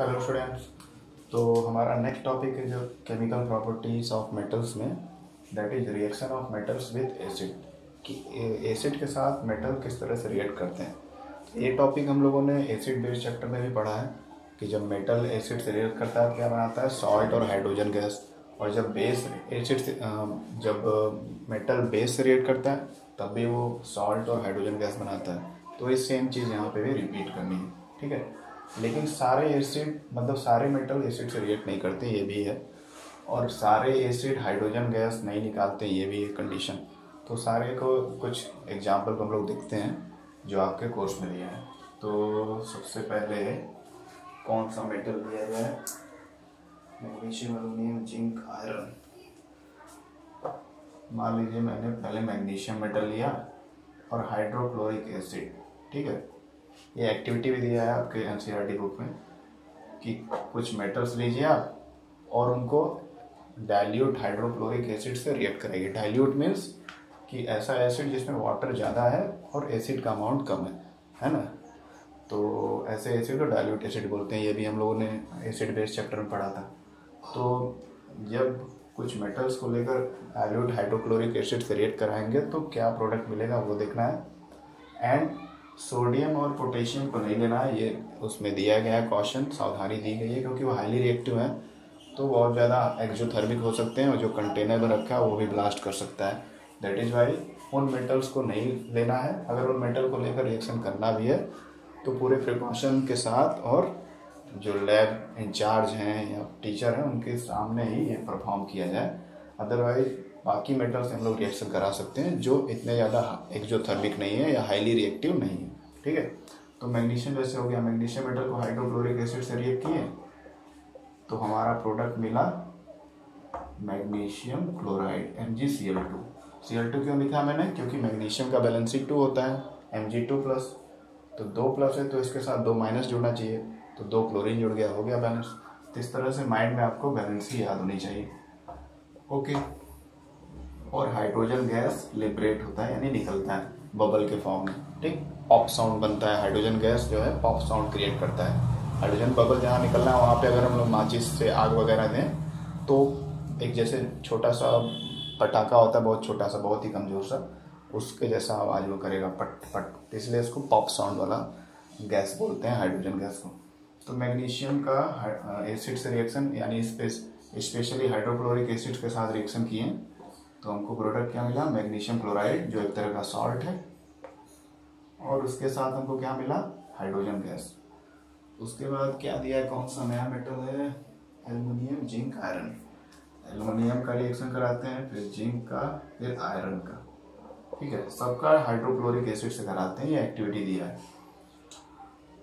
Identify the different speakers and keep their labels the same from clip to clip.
Speaker 1: Hello students तो हमारा next topic है जो केमिकल प्रॉपर्टीज़ ऑफ़ मेटल्स में that is reaction of metals with acid कि एसिड के साथ मेटल किस तरह से रिएक्ट करते हैं? ये टॉपिक हम लोगों ने एसिड बेस्ड चैप्टर में भी पढ़ा है कि जब मेटल एसिड से रिएक्ट करता है क्या बनाता है? सॉल्ट और हाइड्रोजन गैस और जब बेस एसिड से जब मेटल बेस से रिएक्ट करता है, तब भी वो सॉल्ट और हाइड्रोजन गैस बनाता है। तो ये सेम चीज़ यहाँ पे भी रिपीट करनी है। ठीक है? लेकिन सारे एसिड मतलब सारे मेटल एसिड से रिएक्ट नहीं करते, ये भी है। और सारे एसिड हाइड्रोजन गैस नहीं निकालते, ये भी है कंडीशन तो सारे को कुछ एग्ज़ाम्पल हम लोग देखते हैं, जो आपके कोर्स में दिया हैं। तो सबसे पहले कौन सा मेटल दिया जाए मैग्नीशियम एलुमिनियम जिंक आयरन मान लीजिए मैंने पहले मैग्नीशियम मेटल लिया और हाइड्रोक्लोरिक एसिड ठीक है? ये एक्टिविटी भी दिया है आपके एन बुक में कि कुछ मेटल्स लीजिए आप और उनको डाइल्यूट हाइड्रोक्लोरिक एसिड से रिएक्ट कराइए। डाइल्यूट मीन्स कि ऐसा एसिड जिसमें वाटर ज़्यादा है और एसिड का अमाउंट कम है है ना? तो ऐसे एसिड को डाइल्यूट एसिड बोलते हैं, ये भी हम लोगों ने एसिड बेस्ड चैप्टर में पढ़ा था। तो जब कुछ मेटल्स को लेकर डाइल्यूट हाइड्रोक्लोरिक एसिड से रिएक्ट कराएँगे तो क्या प्रोडक्ट मिलेगा वो देखना है। एंड सोडियम और पोटेशियम को नहीं लेना है, ये उसमें दिया गया है कॉशन सावधानी दी गई है क्योंकि वो हाईली रिएक्टिव है तो बहुत ज़्यादा एक्जोथर्मिक हो सकते हैं और जो कंटेनर में रखा है, वो भी ब्लास्ट कर सकता है। दैट इज़ वाई उन मेटल्स को नहीं लेना है। अगर उन मेटल को लेकर रिएक्शन करना भी है तो पूरे प्रिकॉशन के साथ और जो लैब इंचार्ज हैं या टीचर हैं, उनके सामने ही ये परफॉर्म किया जाए। अदरवाइज़ बाकी मेटल से हम लोग रिएक्शन करा सकते हैं, जो इतने ज़्यादा एक्जोथर्मिक नहीं है या हाईली रिएक्टिव नहीं है, ठीक है? तो मैग्नीशियम जैसे हो गया मैग्नीशियम मेटल को हाइड्रोक्लोरिक एसिड से रिएक्ट किए तो हमारा प्रोडक्ट मिला magnesium chloride M G C L two C L two क्यों लिखा मैंने? क्योंकि मैग्नीशियम का बैलेंसिंग टू होता है एम जी टू प्लस तो दो प्लस है तो इसके साथ दो माइनस जुड़ना चाहिए तो दो क्लोरीन जुड़ गया, हो गया बैलेंस तो इस तरह से माइंड में आपको बैलेंस ही याद होनी चाहिए। ओके और हाइड्रोजन गैस लिबरेट होता है, यानी निकलता है बबल के फॉर्म में, ठीक? पॉप साउंड बनता है हाइड्रोजन गैस जो है पॉप साउंड क्रिएट करता है। हाइड्रोजन बबल जहाँ निकलना है, वहाँ पे अगर हम लोग माचिस से आग वगैरह दें तो एक जैसे छोटा सा पटाखा होता है, बहुत छोटा सा, बहुत ही कमज़ोर सा, उसके जैसा आवाज़ वो करेगा, पट पट। इसलिए इसको पॉप साउंड वाला गैस बोलते हैं हाइड्रोजन गैस को। तो मैग्नीशियम का एसिड से रिएक्शन यानी स्पेशली हाइड्रोक्लोरिक एसिड के साथ रिएक्शन किए तो हमको प्रोडक्ट क्या मिला? मैग्नीशियम क्लोराइड जो एक तरह का सॉल्ट है। और उसके साथ हमको क्या मिला? हाइड्रोजन गैस उसके बाद क्या दिया है? कौन सा नया मेटल है? एल्युमिनियम जिंक आयरन एल्युमिनियम का रिएक्शन कराते हैं, फिर जिंक का, फिर आयरन का। ठीक है? सबका हाइड्रोक्लोरिक एसिड से कराते हैं, ये एक्टिविटी दिया है।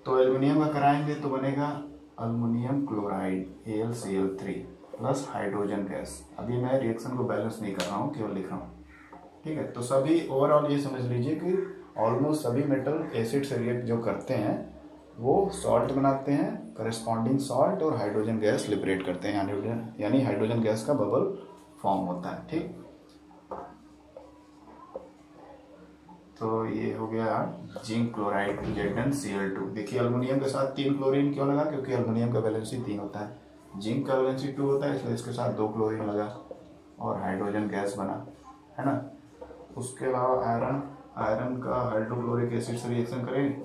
Speaker 1: तो एल्युमिनियम का कराएँगे तो बनेगा aluminium chloride L C L three plus hydrogen gas. अभी मैं रिएक्शन को बैलेंस नहीं कर रहा हूँ, केवल लिख रहा हूँ। ठीक है? तो सभी ओवरऑल ये समझ लीजिए कि ऑलमोस्ट सभी मेटल एसिड से रिएक्ट जो करते हैं, वो सॉल्ट बनाते हैं करस्पॉन्डिंग सॉल्ट और हाइड्रोजन गैस लिबरेट करते हैं। यानी यानी हाइड्रोजन गैस का बबल फॉर्म होता है, ठीक? तो ये हो गया zinc chloride Z N C L two देखिए अल्मोनियम के साथ तीन क्लोरीन क्यों लगा? क्योंकि अल्मोनियम का बैलेंस ही तीन होता है। जिंक का वैलेंसी टू होता है, इसलिए इसके साथ दो क्लोरीन लगा और हाइड्रोजन गैस बना, है ना? उसके अलावा आयरन आयरन का हाइड्रोक्लोरिक एसिड से रिएक्शन करें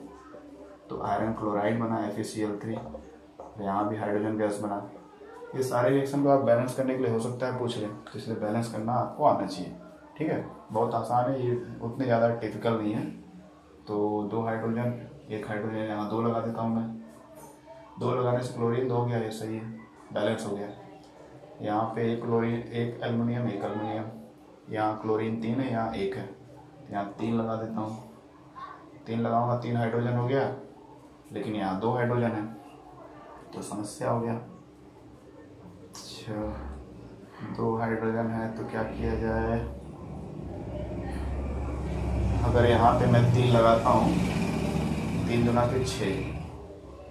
Speaker 1: तो iron chloride F C L three three यहाँ भी हाइड्रोजन गैस बना। ये सारे रिएक्शन को आप बैलेंस करने के लिए हो सकता है, पूछ लें तो इसलिए बैलेंस करना आपको आना चाहिए, ठीक है? बहुत आसान है, ये उतने ज़्यादा टिपिकल नहीं है। तो दो हाइड्रोजन एक हाइड्रोजन यहाँ दो लगा देता हूँ मैं। दो लगाने से क्लोरीन हो गया, ये सही है। बैलेंस हो गया। यहाँ पे एक क्लोरीन एक एलमिनियम एक एलमिनियम यहाँ क्लोरीन तीन है, यहाँ एक है। यहाँ तीन लगा देता हूँ। तीन लगाऊँगा, तीन हाइड्रोजन हो गया, लेकिन यहाँ दो हाइड्रोजन है। तो समस्या हो गया। अच्छा दो हाइड्रोजन है तो क्या किया जाए? अगर यहाँ पे मैं तीन लगाता हूँ, तीन दुना के छः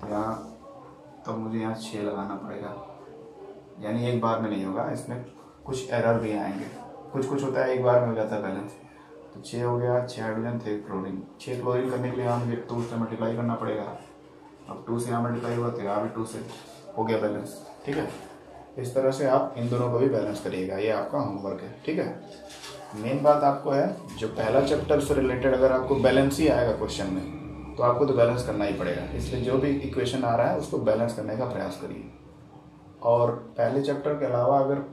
Speaker 1: तो यहाँ तो मुझे यहाँ छः लगाना पड़ेगा। यानी एक बार में नहीं होगा, इसमें कुछ एरर भी आएँगे। कुछ कुछ होता है, एक बार में हो जाता है बैलेंस तो छः हो गया छः हाइड्रोजन थे क्लोरीन छः क्लोरीन करने के लिए हमें टू से मल्टीप्लाई करना पड़ेगा। अब टू से यहाँ मल्टीप्लाई हुआ तो यहाँ भी टू से हो गया बैलेंस ठीक है? इस तरह से आप इन दोनों को भी बैलेंस करिएगा। ये आपका होमवर्क है। ठीक है? मेन बात आपको है, जो पहला चैप्टर से रिलेटेड अगर आपको बैलेंस ही आएगा क्वेश्चन में तो आपको तो बैलेंस करना ही पड़ेगा। इसलिए जो भी इक्वेशन आ रहा है, उसको बैलेंस करने का प्रयास करिए। और पहले चैप्टर के अलावा अगर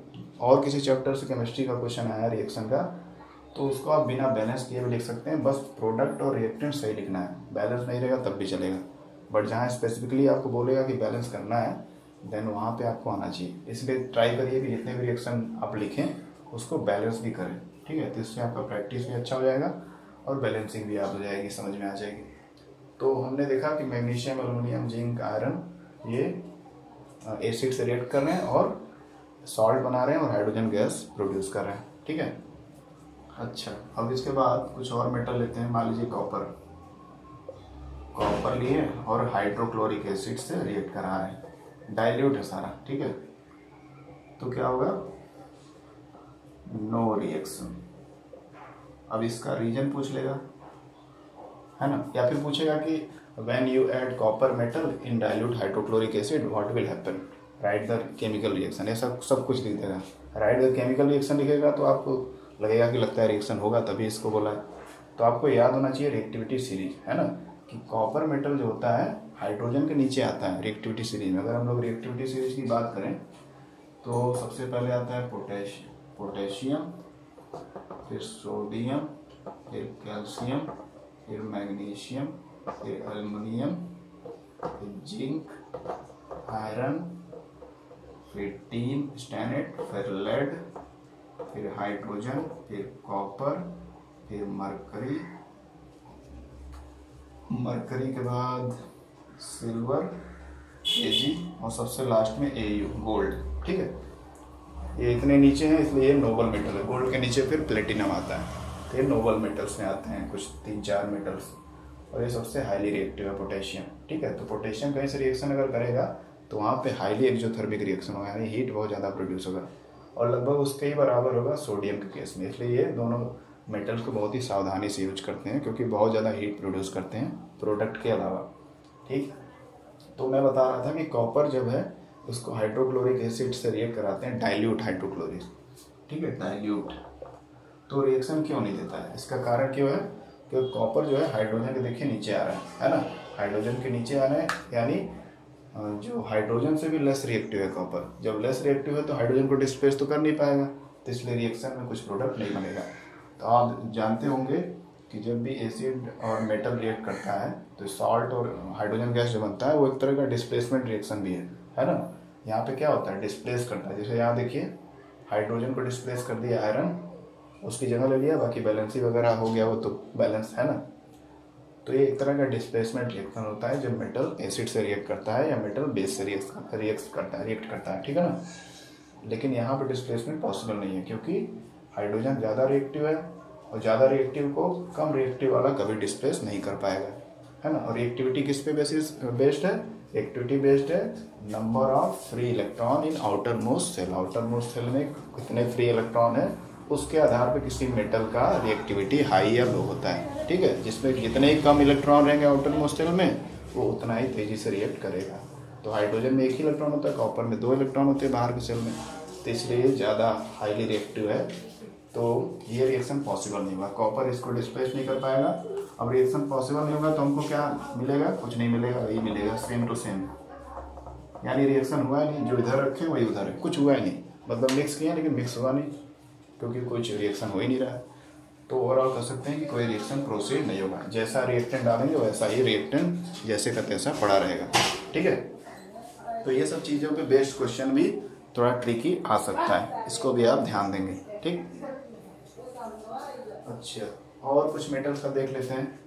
Speaker 1: और किसी चैप्टर से केमिस्ट्री का क्वेश्चन आया रिएक्शन का तो उसको आप बिना बैलेंस किए भी लिख सकते हैं। बस प्रोडक्ट और रिएक्टेंट सही लिखना है। बैलेंस नहीं रहेगा, तब भी चलेगा। बट जहाँ स्पेसिफिकली आपको बोलेगा कि बैलेंस करना है देन वहाँ पे आपको आना चाहिए। इसलिए ट्राई करिए कि जितने भी रिएक्शन आप लिखें, उसको बैलेंस भी करें। ठीक है? तो इससे आपका प्रैक्टिस भी अच्छा हो जाएगा और बैलेंसिंग भी आप हो जाएगी, समझ में आ जाएगी। तो हमने देखा कि मैग्नीशियम एलुमिनियम जिंक आयरन ये एसिड से रिएक्ट कर रहे हैं और सॉल्ट बना रहे हैं और हाइड्रोजन गैस प्रोड्यूस कर रहे हैं, ठीक है? अच्छा अब इसके बाद कुछ और मेटल लेते हैं, मान लीजिए कॉपर कॉपर लिए और हाइड्रोक्लोरिक एसिड से रिएक्ट करा रहे हैं। डाइल्यूट है सारा, ठीक है? तो क्या होगा? नो रिएक्शन अब इसका रीजन पूछ लेगा। है ना? या फिर पूछेगा कि when you add copper metal in dilute hydrochloric acid what will happen right the chemical reaction ऐसा सब कुछ लिख देगा। राइट द केमिकल रिएक्शन लिखेगा तो आपको लगेगा कि लगता है रिएक्शन होगा, तभी इसको बोला है। तो आपको याद होना चाहिए रिएक्टिविटी सीरीज़ है ना? कि कॉपर मेटल जो होता है हाइड्रोजन के नीचे आता है रिएक्टिविटी सीरीज़ में। अगर हम लोग रिएक्टिविटी सीरीज़ की बात करें तो सबसे पहले आता है पोटेशियम पोटेशियम फिर सोडियम फिर कैल्शियम फिर मैग्नीशियम, फिर एल्युमिनियम फिर जिंक, आयरन, फिर टीन स्टैनेट फिर लेड, फिर हाइड्रोजन, फिर कॉपर, फिर मरकरी। मरकरी के बाद सिल्वर एजी और सबसे लास्ट में एयू, गोल्ड, ठीक है? ये इतने नीचे हैं, इसलिए ये नोबल मेटल है। गोल्ड के नीचे फिर प्लेटिनम आता है। ये नोबल मेटल्स में आते हैं, कुछ तीन चार मेटल्स और ये सबसे हाईली रिएक्टिव है पोटेशियम ठीक है तो पोटेशियम कहीं से रिएक्शन अगर करेगा तो वहाँ पे हाईली एक्जोथर्मिक रिएक्शन होगा, यानी हीट बहुत ज़्यादा प्रोड्यूस होगा। और लगभग उसके ही बराबर होगा सोडियम के केस में। इसलिए ये दोनों मेटल्स को बहुत ही सावधानी से यूज़ करते हैं, क्योंकि बहुत ज़्यादा हीट प्रोड्यूस करते हैं प्रोडक्ट के अलावा। ठीक? तो मैं बता रहा था कि कॉपर जब है, उसको हाइड्रोक्लोरिक एसिड से रिएक्ट कराते हैं डाइल्यूट हाइड्रोक्लोरिक ठीक है? डाइल्यूट तो रिएक्शन क्यों नहीं देता है? इसका कारण क्यों है? कि कॉपर जो है हाइड्रोजन के देखिए नीचे आ रहा है है ना? हाइड्रोजन के नीचे आ रहा है यानी जो हाइड्रोजन से भी लेस रिएक्टिव है कॉपर जब लेस रिएक्टिव है तो हाइड्रोजन को डिस्प्लेस तो कर नहीं पाएगा तो इसलिए रिएक्शन में कुछ प्रोडक्ट नहीं बनेगा। तो आप जानते होंगे कि जब भी एसिड और मेटल रिएक्ट करता है तो सॉल्ट और हाइड्रोजन गैस जो बनता है, वो एक तरह का डिस्प्लेसमेंट रिएक्शन भी है है ना? यहाँ पे क्या होता है? डिस्प्लेस करता है। जैसे यहाँ देखिए हाइड्रोजन को डिस्प्लेस कर दिया आयरन उसकी जगह ले लिया, बाकी बैलेंसी वगैरह हो गया, वो तो बैलेंस है ना। तो ये एक तरह का डिस्प्लेसमेंट रिएक्शन होता है जब मेटल एसिड से रिएक्ट करता है या मेटल बेस से रिएक्ट रिएक्ट करता है रिएक्ट करता है, ठीक है ना? लेकिन यहाँ पर डिस्प्लेसमेंट पॉसिबल नहीं है, क्योंकि हाइड्रोजन ज़्यादा रिएक्टिव है और ज़्यादा रिएक्टिव को कम रिएक्टिव वाला कभी डिस्प्लेस नहीं कर पाएगा, है ना? और रिएक्टिविटी किस पे बेसिस बेस्ड है? एक्टिविटी बेस्ड है number of free electron in outer most shell outer most shell में कितने फ्री इलेक्ट्रॉन है? उसके आधार पर किसी मेटल का रिएक्टिविटी हाई या लो होता है, ठीक है? जिसमें जितने ही कम इलेक्ट्रॉन रहेंगे आउटर मोस्ट सेल में, वो उतना ही तेज़ी से रिएक्ट करेगा। तो हाइड्रोजन में एक ही इलेक्ट्रॉन होता है कॉपर में दो इलेक्ट्रॉन होते हैं बाहर के सेल में तो इसलिए ज़्यादा हाईली रिएक्टिव है। तो ये रिएक्शन पॉसिबल नहीं हुआ कॉपर इसको डिस्प्लेस नहीं कर पाएगा। अब रिएक्शन पॉसिबल नहीं होगा तो हमको क्या मिलेगा? कुछ नहीं मिलेगा, वही मिलेगा सेम टू सेम यानी रिएक्शन हुआ नहीं, जो इधर रखे, वही उधर है। कुछ हुआ ही नहीं। मतलब मिक्स किया, लेकिन मिक्स हुआ नहीं। क्योंकि कुछ रिएक्शन हो ही नहीं रहा। है तो ओवरऑल कह सकते हैं कि कोई रिएक्शन प्रोसीड नहीं होगा। जैसा रिएक्टेंट डालेंगे, वैसा ही रिएक्टेंट जैसे का तैसा पड़ा रहेगा। ठीक है? तो ये सब चीज़ों पे बेस्ड क्वेश्चन भी थोड़ा ट्रिकी आ सकता है। इसको भी आप ध्यान देंगे। ठीक? अच्छा और कुछ मेटल्स का देख लेते हैं।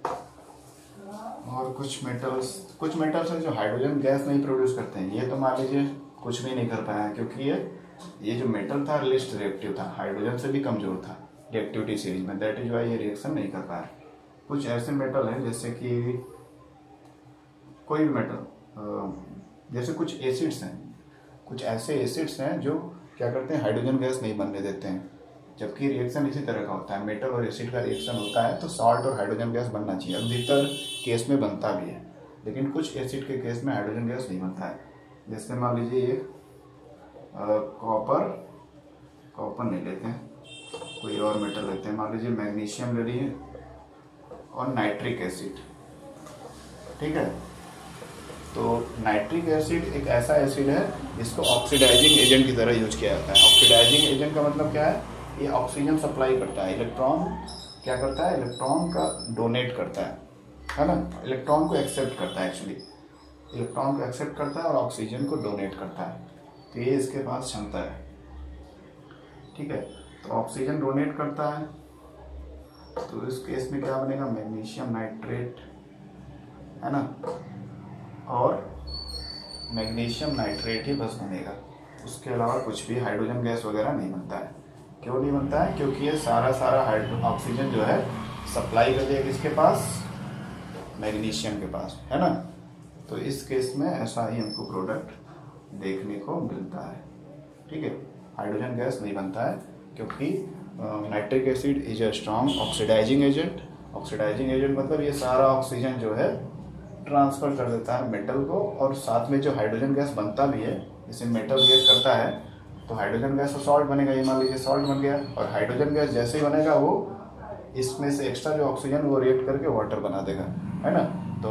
Speaker 1: और कुछ मेटल्स कुछ मेटल्स हैं जो हाइड्रोजन गैस नहीं प्रोड्यूस करते हैं। ये तो मान लीजिए कुछ भी नहीं कर पाया क्योंकि ये ये जो मेटल था लिस्ट रिएक्टिव था हाइड्रोजन से भी कमज़ोर था। रिएक्टिविटी सीरीज़ में। दैट इज़ वाई ये रिएक्शन नहीं कर पाया। कुछ ऐसे मेटल हैं, जैसे कि कोई भी मेटल जैसे कुछ एसिड्स हैं। कुछ ऐसे एसिड्स हैं जो क्या करते हैं हाइड्रोजन गैस नहीं बनने देते हैं। जबकि रिएक्शन इसी तरह का होता है। मेटल और एसिड का रिएक्शन होता है तो सॉल्ट और हाइड्रोजन गैस बनना चाहिए। अधिकतर केस में बनता भी है। लेकिन कुछ एसिड के केस में हाइड्रोजन गैस नहीं बनता है। जैसे मान लीजिए ये कॉपर कॉपर नहीं लेते हैं। कोई और मेटल लेते हैं। मान लीजिए मैग्नीशियम ले लिए और नाइट्रिक एसिड ठीक है? तो नाइट्रिक एसिड एक ऐसा एसिड है, जिसको ऑक्सीडाइजिंग एजेंट की तरह यूज़ किया जाता है। ऑक्सीडाइजिंग एजेंट का मतलब क्या है? ये ऑक्सीजन सप्लाई करता है। इलेक्ट्रॉन क्या करता है? इलेक्ट्रॉन का डोनेट करता है। है ना? इलेक्ट्रॉन को एक्सेप्ट करता है एक्चुअली इलेक्ट्रॉन को एक्सेप्ट करता है और ऑक्सीजन को डोनेट करता है। तो ये इसके पास क्षमता है। ठीक है? तो ऑक्सीजन डोनेट करता है। तो इस केस में क्या बनेगा? मैग्नीशियम नाइट्रेट है ना? और मैग्नीशियम नाइट्रेट ही बस बनेगा। उसके अलावा कुछ भी हाइड्रोजन गैस वगैरह नहीं बनता है। क्यों नहीं बनता है? क्योंकि ये सारा सारा हाइड्रो ऑक्सीजन जो है सप्लाई कर दिया किसके पास? मैग्नीशियम के पास, है ना? तो इस केस में ऐसा ही हमको प्रोडक्ट देखने को मिलता है। ठीक है? हाइड्रोजन गैस नहीं बनता है क्योंकि nitric acid is a strong oxidising agent oxidising agent मतलब ये सारा ऑक्सीजन जो है ट्रांसफ़र कर देता है मेटल को और साथ में जो हाइड्रोजन गैस बनता भी है जैसे मेटल रिएक्ट करता है तो हाइड्रोजन गैस और सॉल्ट बनेगा, ये मान लीजिए सॉल्ट बन गया और हाइड्रोजन गैस जैसे ही बनेगा वो, इसमें से एक्स्ट्रा जो ऑक्सीजन वो रिएक्ट करके वाटर बना देगा, है ना? तो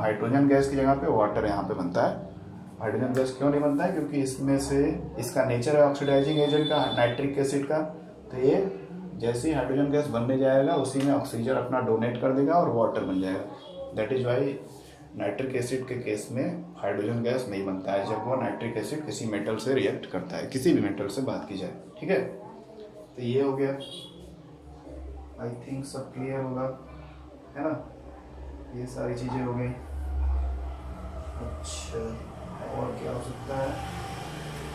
Speaker 1: हाइड्रोजन गैस की जगह पे वाटर यहाँ पे बनता है। हाइड्रोजन गैस क्यों नहीं बनता है? क्योंकि इसमें से इसका नेचर है ऑक्सीडाइजिंग एजेंट का नाइट्रिक एसिड का। तो ये जैसे ही हाइड्रोजन गैस बनने जाएगा, उसी में ऑक्सीजन अपना डोनेट कर देगा और वाटर बन जाएगा। That is why nitric acid के केस में हाइड्रोजन गैस नहीं बनता है, जब वो नाइट्रिक एसिड किसी मेटल से रिएक्ट करता है, किसी भी मेटल से बात की जाए। ठीक है? तो ये हो गया। आई थिंक सब क्लियर होगा। है ना? ये सारी चीज़ें हो गई। अच्छा। और क्या हो सकता है?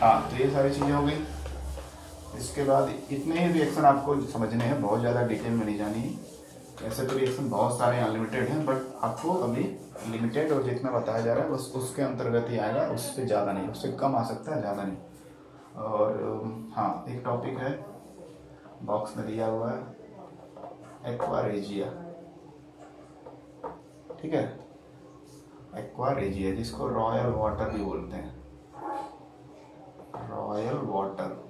Speaker 1: हाँ तो ये सारी चीज़ें हो गई। इसके बाद इतने ही रिएक्शन आपको समझने हैं, बहुत ज़्यादा डिटेल में नहीं जानी है। ऐसे तो रिएक्शन बहुत सारे अनलिमिटेड हैं बट आपको अभी लिमिटेड और जितना बताया जा रहा है, बस उसके अंतर्गत ही आएगा उससे ज़्यादा नहीं, उससे कम आ सकता है, ज़्यादा नहीं। और हाँ एक टॉपिक है बॉक्स में दिया हुआ है एक्वारेजिया ठीक है? एक्वारेजिया जिसको रॉयल वाटर भी बोलते हैं। रॉयल वाटर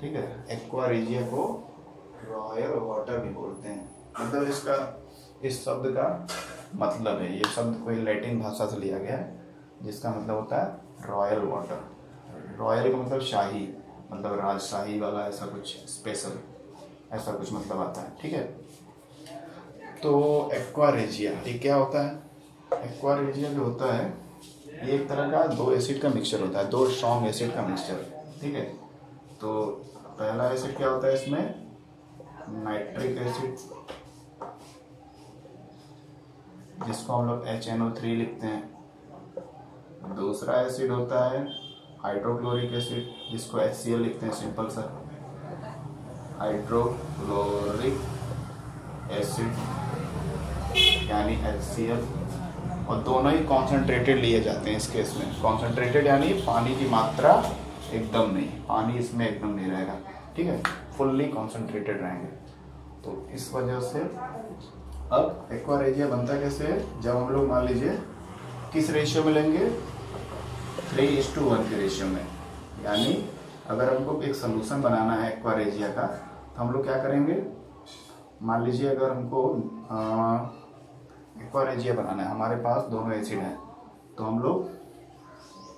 Speaker 1: ठीक है? एक्वारेजिया को रॉयल वाटर भी बोलते हैं। मतलब इसका, इस शब्द का मतलब है। ये शब्द कोई लैटिन भाषा से लिया गया है जिसका मतलब होता है रॉयल वाटर रॉयल का मतलब शाही मतलब राजशाही वाला ऐसा कुछ स्पेशल ऐसा कुछ मतलब आता है। ठीक है? तो एक्वारेजिया ये क्या होता है? एक्वारेजिया जो होता है, ये एक तरह का दो एसिड का मिक्सचर होता है, दो स्ट्रॉन्ग एसिड का मिक्सचर ठीक है? तो पहला एसिड क्या होता है इसमें? नाइट्रिक एसिड जिसको हम लोग एच एन ओ थ्री लिखते हैं। दूसरा एसिड होता है हाइड्रोक्लोरिक एसिड जिसको एच सी एल लिखते हैं सिंपल सा। हाइड्रोक्लोरिक एसिड यानी एच और दोनों ही कॉन्सेंट्रेटेड लिए जाते हैं इस केस में। कॉन्सेंट्रेटेड यानी पानी की मात्रा एकदम नहीं, पानी इसमें एकदम नहीं रहेगा, ठीक है? फुल्ली कॉन्सेंट्रेटेड रहेंगे। तो इस वजह से अब एक्वारेजिया बनता कैसे जब हम लोग मान लीजिए किस रेशियो में लेंगे? थ्री इज़ टू वन के रेशियो में। यानी अगर हमको एक सोल्यूशन बनाना है एक्वारेजिया का तो हम लोग क्या करेंगे? मान लीजिए अगर हमको एक्वारेजिया बनाना है। हमारे पास दोनों एसिड हैं। तो हम लोग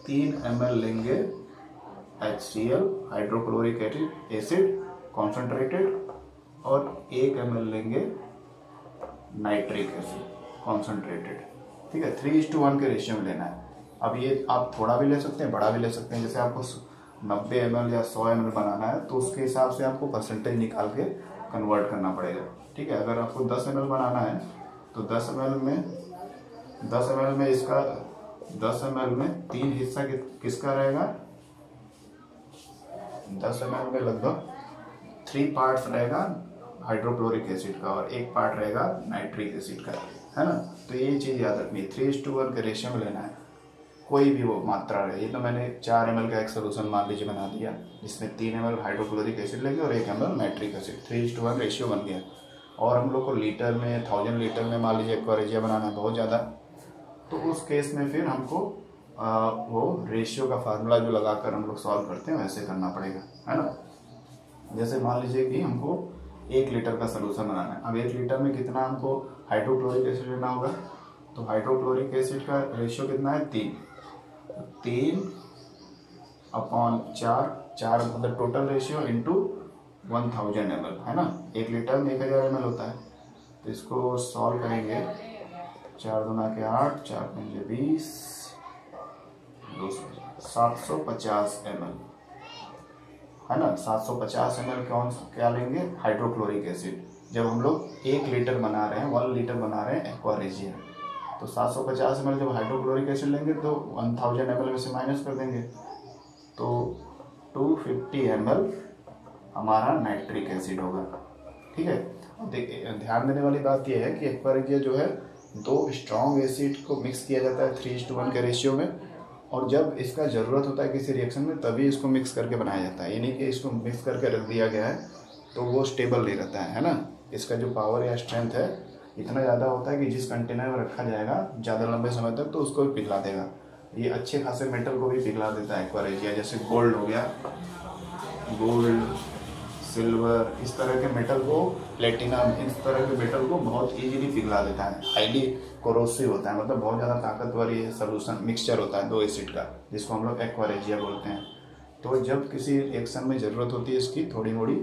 Speaker 1: तीन एम लेंगे H C L hydrochloric acid concentrated और एक एम लेंगे नाइट्रिक एसिड कॉन्सेंट्रेटेड ठीक है? थ्री इज़ टू वन के रेशियो में लेना है। अब ये आप थोड़ा भी ले सकते हैं, बड़ा भी ले सकते हैं। जैसे आपको नब्बे एम या सौ एम बनाना है तो उसके हिसाब से आपको परसेंटेज निकाल के कन्वर्ट करना पड़ेगा। ठीक है? अगर आपको दस एम बनाना है तो दस एम में दस एम में इसका दस एम में तीन हिस्सा कि, किसका रहेगा? दस एम में लगभग थ्री पार्ट्स रहेगा हाइड्रोक्लोरिक एसिड का और एक पार्ट रहेगा नाइट्रिक एसिड का है ना? तो ये चीज़ याद रखनी है। थ्री टू वन के रेशियो में लेना है। कोई भी वो मात्रा रहे। ये तो मैंने चार एम का एक सोलूशन मान लीजिए बना दिया जिसमें तीन एम हाइड्रोक्लोरिक एसिड लेंगे और एक M L nitric acid three to one ratio बन गया। और हम लोग को लीटर में थाउज़ेंड लीटर में मान लीजिए एक्वारेजिया बनाना है बहुत ज़्यादा तो उस केस में फिर हमको आ, वो रेशियो का फार्मूला जो लगाकर हम लोग सॉल्व करते हैं वैसे करना पड़ेगा है ना? जैसे मान लीजिए कि हमको एक लीटर का सोल्यूशन बनाना है। अब एक लीटर में कितना हमको हाइड्रोक्लोरिक एसिड लेना होगा? तो हाइड्रोक्लोरिक एसिड का रेशियो कितना है? तीन। तीन अपॉन चार चार मतलब total ratio into one thousand M है ना? एक लीटर में एक हज़ार एम होता है। तो इसको सॉल्व करेंगे। चार दुना के आठ, चार पंजे बीस, दो सौ सात सौ पचास एमएल है ना? सात सौ पचास एम एल कौन क्या लेंगे? हाइड्रोक्लोरिक एसिड जब हम लोग एक लीटर बना रहे हैं वन लीटर बना रहे हैं एक्वारेजिया तो सात सौ पचास एम एल जब हाइड्रोक्लोरिक एसिड लेंगे तो वन थाउज़ेंड एम में से माइनस कर देंगे। तो टू फिफ्टी एम हमारा नाइट्रिक एसिड होगा। ठीक है? ध्यान देने वाली बात यह है कि एक्वारेजिया जो है, दो स्ट्रॉन्ग एसिड को मिक्स किया जाता है थ्री टू वन के रेशियो में, और जब इसका ज़रूरत होता है किसी रिएक्शन में, तभी इसको मिक्स करके बनाया जाता है। यानी कि इसको मिक्स करके रख दिया गया है तो वो स्टेबल नहीं रहता है है ना? इसका जो पावर या स्ट्रेंथ है, इतना ज़्यादा होता है कि जिस कंटेनर में रखा जाएगा, ज़्यादा लंबे समय तक तो उसको भी पिघला देगा। ये अच्छे खासे मेटल को भी पिघला देता है एक्वारेजिया जैसे गोल्ड हो गया। गोल्ड सिल्वर, इस तरह के मेटल को प्लेटिनम इस तरह के मेटल को बहुत इजीली पिघला देता है। हाईली कोरोसिव होता है मतलब बहुत ज़्यादा ताकतवर ये सोल्यूशन मिक्सचर होता है दो एसिड का, जिसको हम लोग एक्वारेजिया बोलते हैं। तो जब किसी रिएक्शन में ज़रूरत होती है इसकी थोड़ी मोड़ी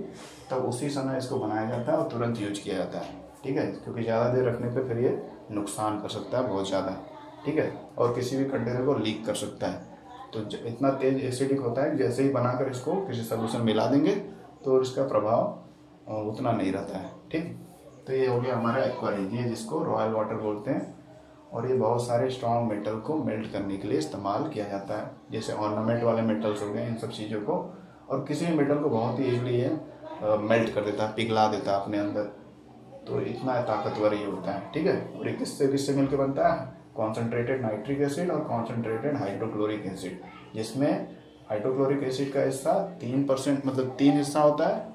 Speaker 1: तब उसी समय इसको बनाया जाता है और तुरंत यूज़ किया जाता है। ठीक है? क्योंकि ज़्यादा देर रखने पर फिर ये नुकसान कर सकता है बहुत ज़्यादा। ठीक है? और किसी भी कंटेनर को लीक कर सकता है। तो इतना तेज एसिडिक होता है, जैसे ही बनाकर इसको किसी सोल्यूशन मिला देंगे तो इसका प्रभाव उतना नहीं रहता है, ठीक? तो ये हो गया हमारा एक्वारेजिया जिसको रॉयल वाटर बोलते हैं, और ये बहुत सारे स्ट्रॉन्ग मेटल को मेल्ट करने के लिए इस्तेमाल किया जाता है, जैसे ऑर्नामेंट वाले मेटल्स हो गए, इन सब चीज़ों को, और किसी भी मेटल को बहुत ही ईजिली ये मेल्ट कर देता है, पिघला देता है अपने अंदर तो इतना ताकतवर ये होता है, ठीक है? और ये किससे किससे मिलकर बनता है? कॉन्सेंट्रेटेड नाइट्रिक एसिड और कॉन्सेंट्रेटेड हाइड्रोक्लोरिक एसिड जिसमें हाइड्रोक्लोरिक एसिड का हिस्सा तीन परसेंट मतलब तीन हिस्सा होता है,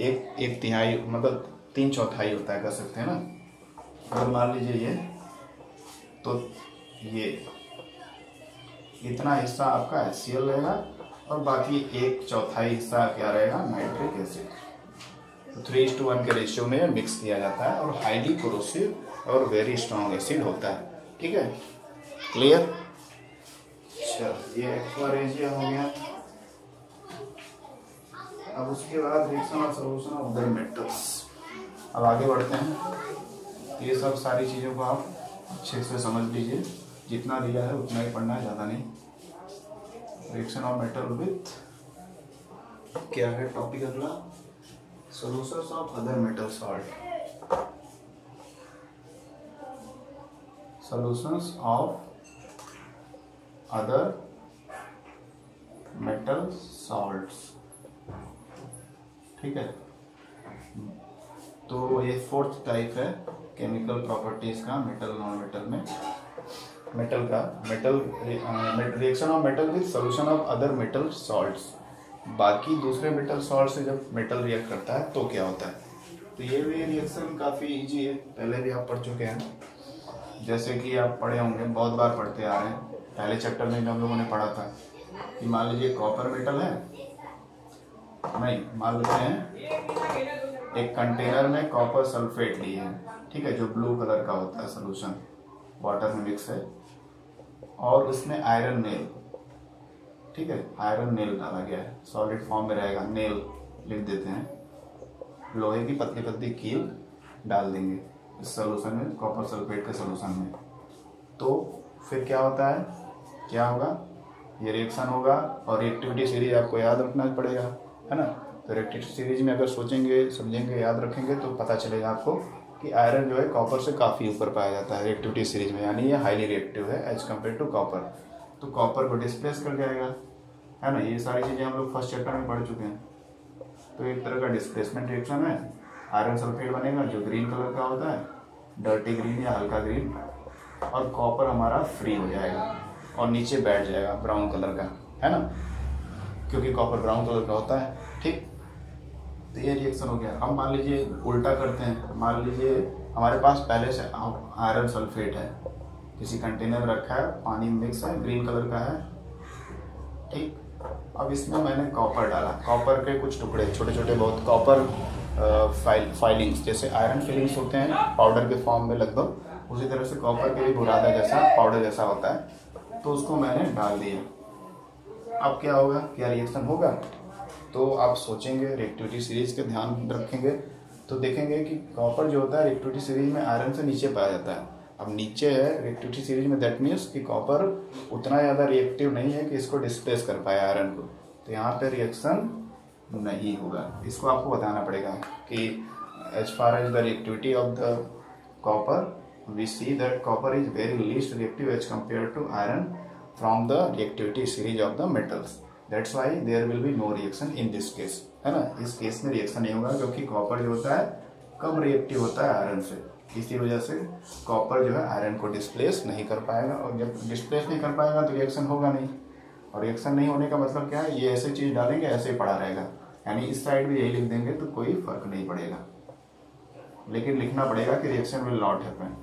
Speaker 1: एक एक तिहाई मतलब तीन चौथाई होता है, कह सकते हैं ना? अगर मान लीजिए ये तो ये, इतना हिस्सा आपका एच रहेगा और बाकी एक चौथाई हिस्सा क्या रहेगा? नाइट्रिक एसिड तो थ्री टू वन के रेशियो में मिक्स किया जाता है और हाईली क्रोसिव और वेरी स्ट्रॉन्ग एसिड होता है। ठीक है? क्लियर अच्छा ये एक्सप्लोरेजिया हो गया। अब उसके बाद reaction of solution of other metals अब आगे बढ़ते हैं। ये सब सारी चीज़ों को आप अच्छे से समझ लीजिए। जितना दिया है उतना ही पढ़ना है, ज़्यादा नहीं। रिएक्शन ऑफ़ मेटल विथ क्या है टॉपिक अगला? Solution of other metal salt solutions of other metal salts ठीक है? तो ये फोर्थ टाइप है केमिकल प्रॉपर्टीज़ का मेटल नॉन मेटल में। मेटल का metal reaction of metal with solution of other metal salts बाकी दूसरे मेटल सॉल्ट से जब मेटल रिएक्ट करता है तो क्या होता है? तो ये भी रिएक्शन काफ़ी इजी है। पहले भी आप पढ़ चुके हैं। जैसे कि आप पढ़े होंगे, बहुत बार पढ़ते आ रहे हैं। पहले चैप्टर में हम लोगों ने पढ़ा था कि मान लीजिए कॉपर मेटल है, नहीं, मान लेते हैं, एक कंटेनर में कॉपर सल्फेट लिए हैं, ठीक है, जो ब्लू कलर का होता है सोल्यूशन वाटर में मिक्स है, और उसमें आयरन नेल ठीक है आयरन नेल डाला गया है सॉलिड फॉर्म में रहेगा नेल लिख देते हैं, लोहे की पतली पतली कील डाल देंगे, इस सोल्यूशन में कॉपर सल्फेट के सोल्यूशन में तो फिर क्या होता है क्या होगा? ये रिएक्शन होगा और रिएक्टिविटी सीरीज़ आपको याद रखना पड़ेगा, है ना? तो रिएक्टिविटी सीरीज़ में अगर सोचेंगे, समझेंगे, याद रखेंगे तो पता चलेगा आपको कि आयरन जो है कॉपर से काफ़ी ऊपर पाया जाता है रिएक्टिविटी सीरीज़ में, यानी ये हाईली रिएक्टिव है एज कंपेयर टू कॉपर तो कॉपर को डिस्प्लेस कर जाएगा, है ना? ये सारी चीज़ें हम लोग फ़र्स्ट चैप्टर में पढ़ चुके हैं। तो एक तरह का डिस्प्लेसमेंट रिएक्शन है। आयरन सल्फेट बनेगा जो ग्रीन कलर का होता है डर्टी ग्रीन या हल्का ग्रीन और कॉपर हमारा फ्री हो जाएगा। और नीचे बैठ जाएगा ब्राउन कलर का, है ना? क्योंकि कॉपर ब्राउन कलर का होता है, ठीक? तो ये रिएक्शन हो गया। अब मान लीजिए उल्टा करते हैं, मान लीजिए हमारे पास पहले से आयरन सल्फेट है। किसी कंटेनर में रखा है, पानी मिक्स है ग्रीन कलर का है, ठीक? अब इसमें मैंने कॉपर डाला। कॉपर के कुछ टुकड़े छोटे छोटे बहुत कॉपर फ़ाइल फाइलिंग्स जैसे आयरन फिलिंग्स होते हैं पाउडर के फॉर्म में लगभग, उसी तरह से कॉपर के भी बुरादा जैसा पाउडर जैसा होता है। तो उसको मैंने डाल दिया। अब क्या होगा? क्या रिएक्शन होगा? तो आप सोचेंगे रिएक्टिविटी सीरीज़ के ध्यान रखेंगे तो देखेंगे कि कॉपर जो होता है रिएक्टिविटी सीरीज़ में आयरन से नीचे पाया जाता है। अब नीचे है रिएक्टिविटी सीरीज़ में दैट मीन्स कि कॉपर उतना ज़्यादा रिएक्टिव नहीं है कि इसको डिस्प्लेस कर पाए आयरन को। तो यहाँ पे रिएक्शन नहीं होगा। इसको आपको बताना पड़ेगा कि as far as the reactivity of the copper we see that copper is very least reactive as compare to iron from the reactivity series of the metals that's why there will be no reaction in this case है ना? इस case में reaction नहीं होगा, क्योंकि copper जो होता है, कम रिएक्टिव होता है आयरन से। इसी वजह से कॉपर जो है आयरन को डिस्प्लेस नहीं कर पाएगा, और जब डिस्प्लेस नहीं कर पाएगा तो रिएक्शन होगा नहीं। और रिएक्शन नहीं होने का मतलब क्या है? ये ऐसे चीज़ डालेंगे, ऐसे ही पड़ा रहेगा। यानी इस साइड भी यही लिख देंगे तो कोई फ़र्क नहीं पड़ेगा। लेकिन लिखना पड़ेगा कि रिएक्शन विल नॉट हैपन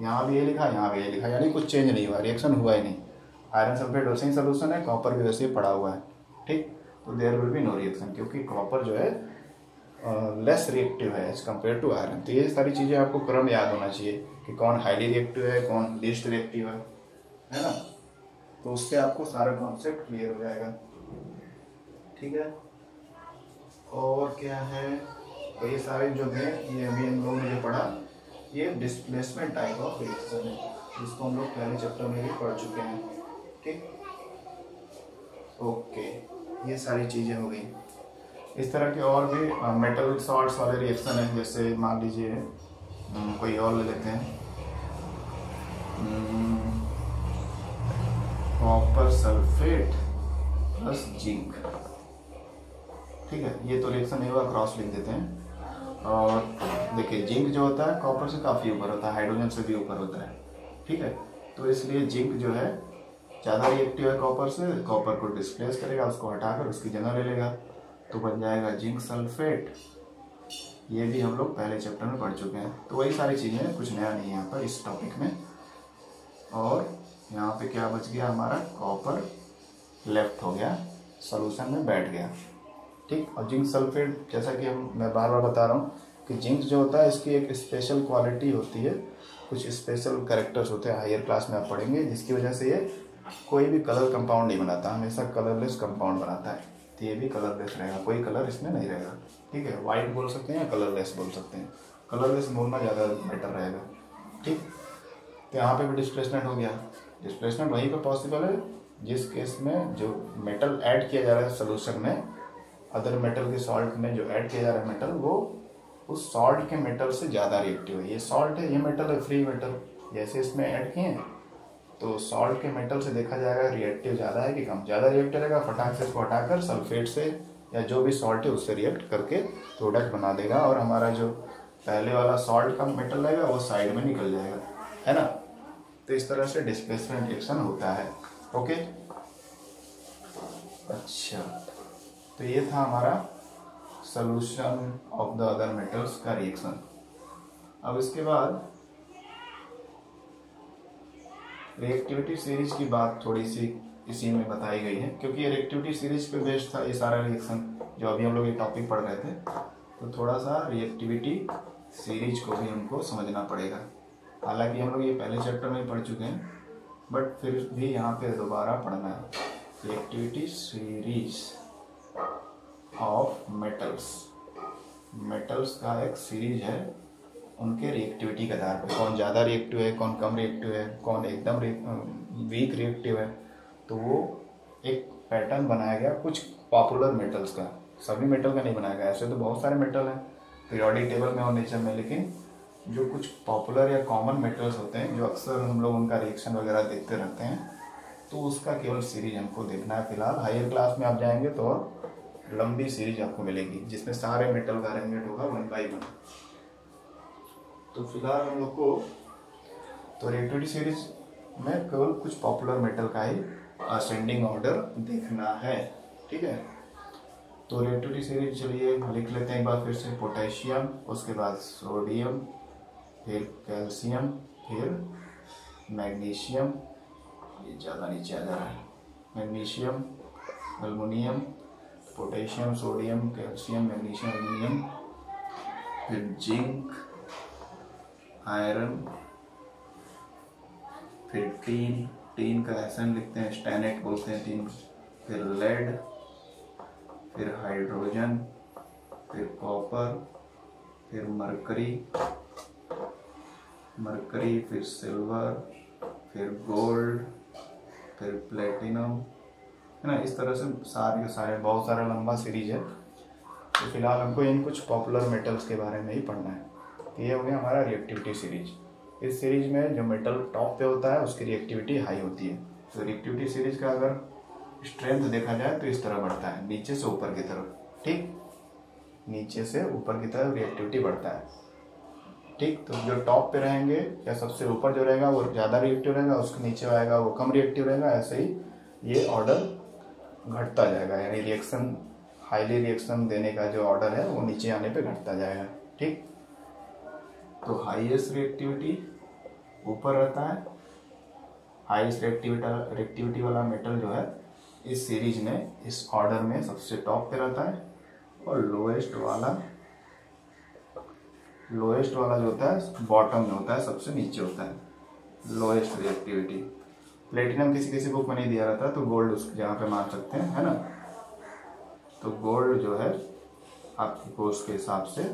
Speaker 1: यहाँ भी ये लिखा यहाँ भी ये लिखा यानी कुछ चेंज नहीं हुआ रिएक्शन हुआ ही नहीं। आयरन सल्फेट वैसे ही सोल्यूशन है कॉपर भी वैसे ही पड़ा हुआ है, ठीक? तो there will be no reaction क्योंकि कॉपर जो है लेस रिएक्टिव है एज कंपेयर टू आयरन तो ये सारी चीज़ें आपको क्रम याद होना चाहिए कि कौन हाईली रिएक्टिव है, कौन लीस्ट रिएक्टिव है है ना? तो उससे आपको सारा कॉन्सेप्ट क्लियर हो जाएगा, ठीक है? और क्या है? तो ये सारे जो है, ये अभी हम लोगों ने जो पढ़ा ये डिस्प्लेसमेंट टाइप ऑफ़ रिएक्शन है, जिसको हम लोग पहले चैप्टर में भी पढ़ चुके हैं, ठीक? ओके ये सारी चीज़ें हो गई। इस तरह के और भी मेटल सॉल्ट्स वाले रिएक्शन है, जैसे मान लीजिए कोई और ले लेते हैं। कॉपर सल्फेट प्लस जिंक ठीक है, ये तो रिएक्शन नहीं हुआ क्रॉस लिख देते हैं। और देखिए, जिंक जो होता है कॉपर से काफ़ी ऊपर होता है हाइड्रोजन से भी ऊपर होता है, ठीक है? तो इसलिए जिंक जो है, ज़्यादा रिएक्टिव है कॉपर से कॉपर को डिस्प्लेस करेगा, उसको हटाकर उसकी जगह ले लेगा तो बन जाएगा जिंक सल्फेट। ये भी हम लोग पहले चैप्टर में पढ़ चुके हैं। तो वही सारी चीज़ें, कुछ नया नहीं है यहाँ पर इस टॉपिक में। और यहाँ पे क्या बच गया? हमारा कॉपर लेफ़्ट हो गया सोल्यूशन में बैठ गया। ठीक? और जिंक सल्फेट, जैसा कि हम, मैं बार बार बता रहा हूँ कि जिंक जो होता है, इसकी एक स्पेशल क्वालिटी होती है। कुछ स्पेशल करेक्टर्स होते हैं हायर क्लास में आप पढ़ेंगे, जिसकी वजह से ये कोई भी कलर कंपाउंड नहीं बनाता, हमेशा कलरलेस कंपाउंड बनाता है। तो ये भी कलरलेस रहेगा, कोई कलर इसमें नहीं रहेगा। ठीक है? वाइट बोल सकते हैं या कलरलेस बोल सकते हैं। कलरलेस बोलना ज़्यादा बेटर रहेगा। ठीक? तो यहाँ पे भी डिस्प्लेसमेंट हो गया। डिस्प्लेसमेंट वहीं पर पॉसिबल है, जिस केस में जो मेटल ऐड किया जा रहा है सोल्यूशन में अदर मेटल के सॉल्ट में जो ऐड किया जा रहा है मेटल वो उस सॉल्ट के मेटल से ज़्यादा रिएक्टिव है। ये सॉल्ट है, ये मेटल है फ्री मेटल जैसे इसमें ऐड किए हैं तो सॉल्ट के मेटल से देखा जाएगा रिएक्टिव ज़्यादा है कि कम। ज़्यादा रिएक्टिव रहेगा, फटाक से इसको हटाकर सल्फेट से या जो भी सॉल्ट है उससे रिएक्ट करके प्रोडक्ट बना देगा और हमारा जो पहले वाला सॉल्ट का मेटल रहेगा, वो साइड में निकल जाएगा। है ना? तो इस तरह से डिस्प्लेसमेंट रिएक्शन होता है। ओके अच्छा। तो ये था हमारा solution of the other metals का रिएक्शन अब इसके बाद रिएक्टिविटी सीरीज़ की बात थोड़ी सी इसी में बताई गई है, क्योंकि रिएक्टिविटी सीरीज़ पे बेस्ड था, ये सारा रिएक्शन जो अभी हम लोग ये टॉपिक पढ़ रहे थे तो थोड़ा सा रिएक्टिविटी सीरीज़ को भी हमको समझना पड़ेगा। हालाँकि हम लोग ये पहले चैप्टर में पढ़ चुके हैं बट फिर भी यहाँ पे दोबारा पढ़ना है। Reactivity series of metals metals का एक सीरीज़ है। उनके रिएक्टिविटी के आधार पर। कौन ज़्यादा रिएक्टिव है, कौन कम रिएक्टिव है, कौन एकदम वीक रिएक्टिव है। तो वो एक पैटर्न बनाया गया कुछ पॉपुलर मेटल्स का। सभी मेटल का नहीं बनाया गया। ऐसे तो बहुत सारे मेटल हैं। पीरियोडिक टेबल में और नेचर में। लेकिन जो कुछ पॉपुलर या कॉमन मेटल्स होते हैं, जो अक्सर हम लोग उनका रिएक्शन वगैरह देखते रहते हैं तो उसका केवल सीरीज़ हमको देखना है फ़िलहाल। हायर क्लास में आप जाएँगे तो लंबी सीरीज़ आपको मिलेगी, जिसमें सारे मेटल का अरेंजमेंट होगा वन बाई वन तो फ़िलहाल हम लोग को तो रिएक्टिविटी सीरीज़ में केवल कुछ पॉपुलर मेटल का ही असेंडिंग ऑर्डर देखना है, ठीक है? तो रिएक्टिविटी सीरीज़ चलिए लिख लेते हैं एक बार फिर से पोटेशियम उसके बाद सोडियम फिर कैल्शियम फिर मैग्नीशियम ये ज़्यादा नीचे आ जा रहा है। Magnesium aluminium potassium, sodium, calcium, magnesium aluminium फिर जिंक, आयरन, फिर टीन टीन का एसन लिखते हैं स्टैनेट बोलते हैं टीन, फिर लेड, फिर हाइड्रोजन, फिर कॉपर, फिर मरकरी मरकरी, फिर सिल्वर, फिर गोल्ड, फिर प्लेटिनम है ना, इस तरह से सारे सारे, बहुत सारा लंबा सीरीज़ है। तो फ़िलहाल हमको इन कुछ पॉपुलर मेटल्स के बारे में ही पढ़ना है। तो ये हो गया हमारा रिएक्टिविटी सीरीज़ इस सीरीज़ में जो मेटल टॉप पे होता है, उसकी रिएक्टिविटी हाई होती है। तो रिएक्टिविटी सीरीज़ का अगर स्ट्रेंथ देखा जाए तो इस तरह बढ़ता है, नीचे से ऊपर की तरफ़। ठीक? नीचे से ऊपर की तरफ़ रिएक्टिविटी बढ़ता है। ठीक? तो जो टॉप पे रहेंगे, या सबसे ऊपर जो रहेगा, वो ज़्यादा रिएक्टिव रहेगा, उसके नीचे आएगा, वो कम रिएक्टिव रहेगा, ऐसे ही ये ऑर्डर घटता जाएगा, यानी रिएक्शन हाईली रिएक्शन देने का जो ऑर्डर है, वो नीचे आने पे घटता जाएगा, ठीक? तो हाईएस्ट रिएक्टिविटी ऊपर रहता है। हाईएस्ट रिएक्टिविटी रिएक्टिविटी वाला मेटल जो है, इस सीरीज़ में, इस ऑर्डर में सबसे टॉप पे रहता है। और लोएस्ट वाला लोएस्ट वाला जो होता है बॉटम में होता है, सबसे नीचे होता है। लोएस्ट रिएक्टिविटी प्लेटिनम किसी किसी बुक में नहीं दिया रहता तो गोल्ड उस जगह पे मार सकते हैं, है ना? तो गोल्ड जो है, आपके कोर्स के हिसाब से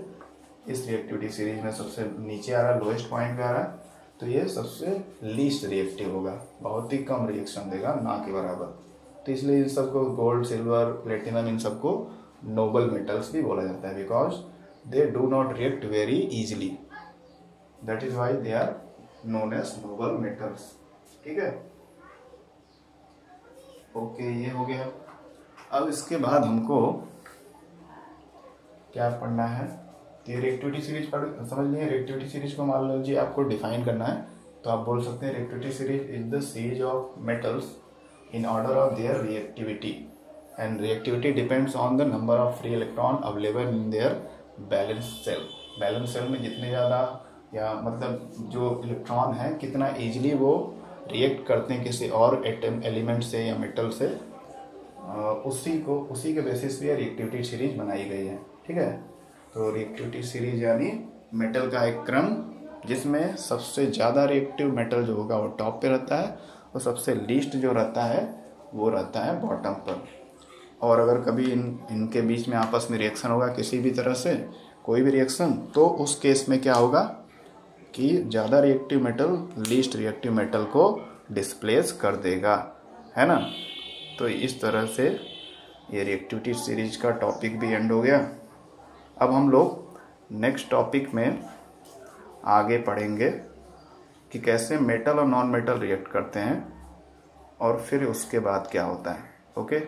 Speaker 1: इस रिएक्टिविटी सीरीज़ में सबसे नीचे आ रहा है लोएस्ट पॉइंट पे आ रहा है तो ये सबसे लीस्ट रिएक्टिव होगा, बहुत ही कम रिएक्शन देगा, ना के बराबर। तो इसलिए इन सबको गोल्ड सिल्वर प्लेटिनम इन सबको नोबल मेटल्स भी बोला जाता है because they do not react very easily that is why they are known as noble metals ठीक है? ओके, ये हो गया। अब इसके बाद हमको क्या पढ़ना है? ये रिएक्टिविटी सीरीज़ पढ़, समझ लिए रिएक्टिविटी सीरीज़ को मान लीजिए आपको डिफाइन करना है तो आप बोल सकते हैं reactivity series is the series of metals in order of their reactivity and reactivity depends on the number of free electron available in their valence shell valence shell में जितने ज़्यादा, या मतलब जो इलेक्ट्रॉन है, कितना ईजिली वो रिएक्ट करते हैं किसी और एटम एलिमेंट से या मेटल से उसी को, उसी के बेसिस पे रिएक्टिविटी सीरीज़ बनाई गई है, ठीक है? तो रिएक्टिविटी सीरीज़ यानी मेटल का एक क्रम जिसमें सबसे ज़्यादा रिएक्टिव मेटल जो होगा वो टॉप पे रहता है और सबसे लीस्ट जो रहता है, वो रहता है बॉटम पर। और अगर कभी इन, इनके बीच में आपस में रिएक्शन होगा किसी भी तरह से, कोई भी रिएक्शन तो उस केस में क्या होगा? कि ज़्यादा reactive metal least reactive metal को डिस्प्लेस कर देगा, है ना? तो इस तरह से ये रिएक्टिविटी सीरीज़ का टॉपिक भी एंड हो गया। अब हम लोग नेक्स्ट टॉपिक में आगे पढ़ेंगे कि कैसे मेटल और नॉन मेटल रिएक्ट करते हैं और फिर उसके बाद क्या होता है ओके